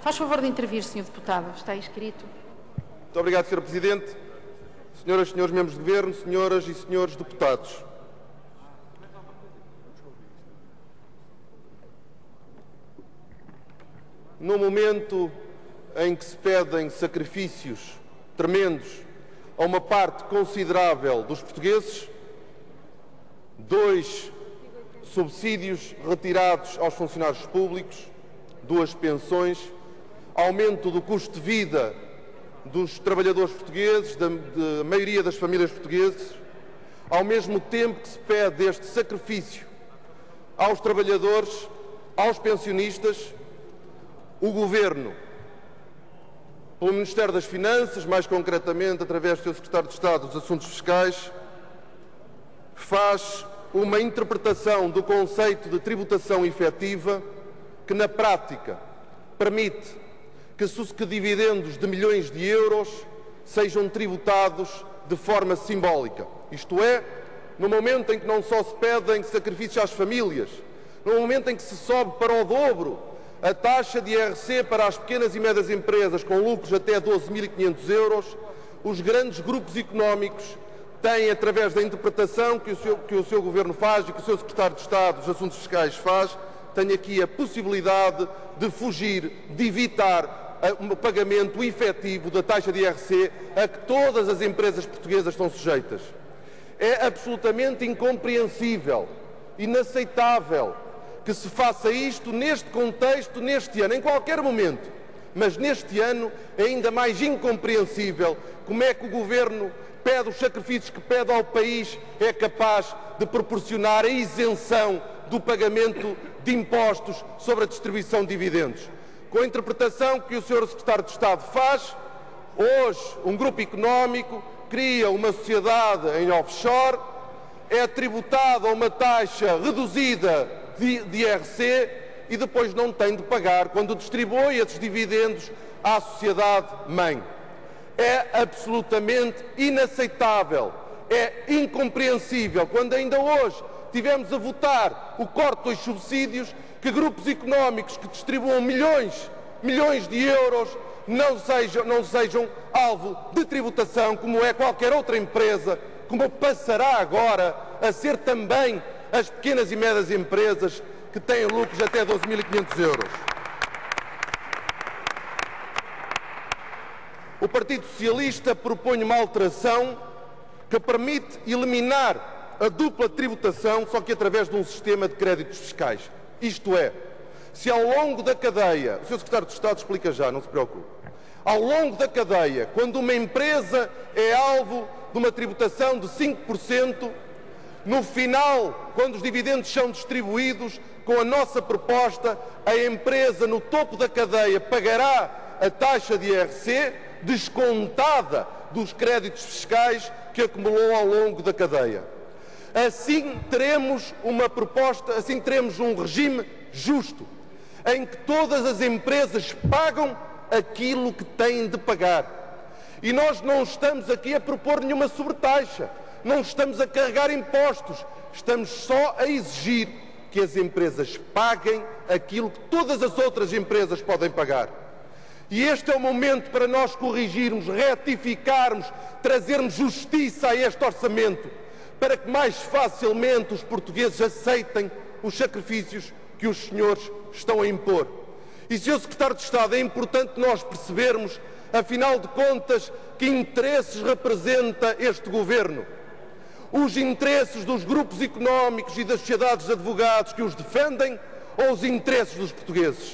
Faz favor de intervir, Sr. Deputado. Está inscrito. Muito obrigado, Sr. Presidente. Senhoras e senhores membros do Governo, senhoras e senhores deputados. No momento em que se pedem sacrifícios tremendos a uma parte considerável dos portugueses, dois subsídios retirados aos funcionários públicos, duas pensões, aumento do custo de vida dos trabalhadores portugueses, da, da maioria das famílias portuguesas, ao mesmo tempo que se pede este sacrifício aos trabalhadores, aos pensionistas, o Governo, pelo Ministério das Finanças, mais concretamente através do seu Secretário de Estado dos Assuntos Fiscais, faz uma interpretação do conceito de tributação efetiva que, na prática, permite que, que dividendos de milhões de euros sejam tributados de forma simbólica. Isto é, no momento em que não só se pedem sacrifícios às famílias, no momento em que se sobe para o dobro a taxa de IRC para as pequenas e médias empresas com lucros até 12.500 euros, os grandes grupos económicos têm, através da interpretação que o, seu, que o seu Governo faz e que o seu Secretário de Estado dos Assuntos Fiscais faz, têm aqui a possibilidade de fugir, de evitar o pagamento efetivo da taxa de IRC a que todas as empresas portuguesas estão sujeitas. É absolutamente incompreensível, inaceitável que se faça isto neste contexto, neste ano, em qualquer momento. Mas neste ano é ainda mais incompreensível como é que o Governo pede os sacrifícios que pede ao país, é capaz de proporcionar a isenção do pagamento de impostos sobre a distribuição de dividendos. Com a interpretação que o Sr. Secretário de Estado faz, hoje um grupo económico cria uma sociedade em offshore, é tributado a uma taxa reduzida de, de IRC e depois não tem de pagar quando distribui esses dividendos à sociedade-mãe. É absolutamente inaceitável, é incompreensível quando ainda hoje tivemos a votar o corte dos subsídios que grupos económicos que distribuam milhões, milhões de euros não sejam, não sejam alvo de tributação como é qualquer outra empresa, como passará agora a ser também as pequenas e médias empresas que têm lucros até 12.500 euros. O Partido Socialista propõe uma alteração que permite eliminar a dupla tributação, só que através de um sistema de créditos fiscais. Isto é, se ao longo da cadeia, o Sr. Secretário de Estado explica já, não se preocupe, ao longo da cadeia, quando uma empresa é alvo de uma tributação de 5%, no final, quando os dividendos são distribuídos, com a nossa proposta, a empresa no topo da cadeia pagará a taxa de IRC descontada dos créditos fiscais que acumulou ao longo da cadeia. Assim teremos uma proposta, assim teremos um regime justo, em que todas as empresas pagam aquilo que têm de pagar. E nós não estamos aqui a propor nenhuma sobretaxa não estamos a carregar impostos, estamos só a exigir que as empresas paguem aquilo que todas as outras empresas podem pagar. E este é o momento para nós corrigirmos, retificarmos, trazermos justiça a este orçamento, para que mais facilmente os portugueses aceitem os sacrifícios que os senhores estão a impor. E, Sr. Secretário de Estado, é importante nós percebermos, afinal de contas, que interesses representa este Governo os interesses dos grupos económicos e das sociedades de advogados que os defendem ou os interesses dos portugueses?